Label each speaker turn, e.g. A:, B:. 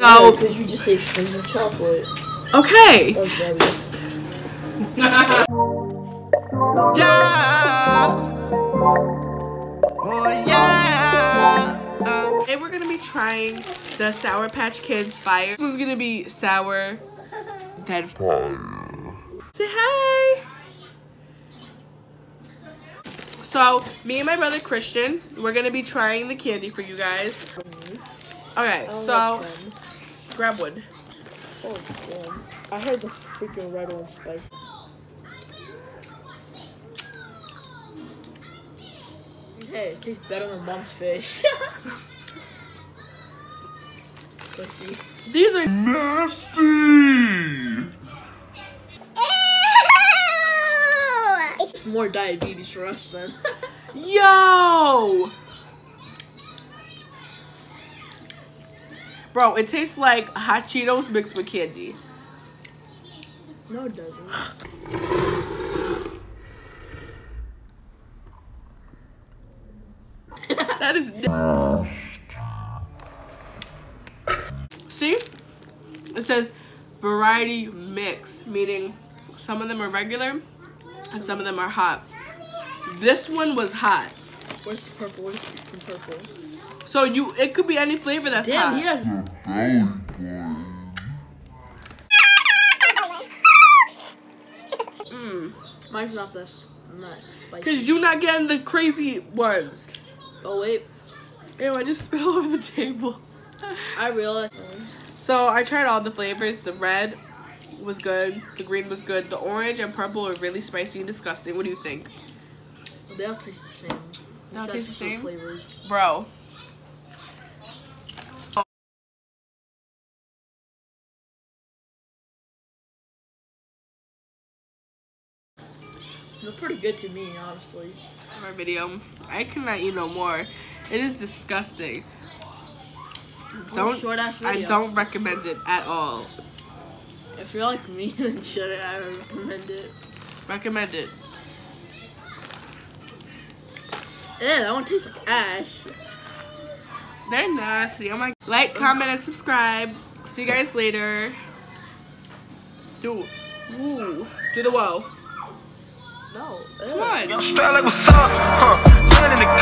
A: So,
B: because you just say sugar and chocolate.
A: okay.
B: That's better.
C: Yeah. Oh yeah.
A: Today we're gonna be trying the Sour Patch Kids Fire. This one's gonna be sour, then Say hi. So, me and my brother Christian, we're gonna be trying the candy for you guys.
B: Mm-hmm. Okay,
A: so
B: like them.
A: Grab one.
B: Oh, damn. I heard the freaking red one spicy. Hey, it tastes better than mom's fish. Pussy.
A: These are
C: Nasty.
B: It's more diabetes for us then.
A: yo. Bro, it tastes like hot Cheetos mixed with candy.
B: no, it doesn't.
A: That is. See? It says variety mix, meaning some of them are regular and some of them are hot. This one was hot.
B: Where's the purple? Where's the purple?
A: So you it could be any flavor that's
B: Damn,
A: hot.
B: he has.
A: Mm.
B: Mine's not this. Spicy.
A: Cause you're not getting the crazy ones.
B: Oh wait,
A: Ew, I just spit all over the table.
B: I realized.
A: So I tried all the flavors. The red was good. The green was good. The orange and purple were really spicy and disgusting. What do you think?
B: They all taste the same.
A: They all taste the same?
B: Flavors.
A: Bro.
B: They're pretty good to me, honestly.
A: my video. I cannot eat no more. It is disgusting. Don't
B: short ass
A: I don't recommend it at all.
B: If you're like me, then shut it. I don't recommend it.
A: Recommend it.
B: Yeah, that one tastes like ass.
A: They're nasty. Oh my like, comment, and subscribe. See you guys later. Do Woo. Do the whoa.
B: No.
A: Come on.
C: I'm like what's up, huh?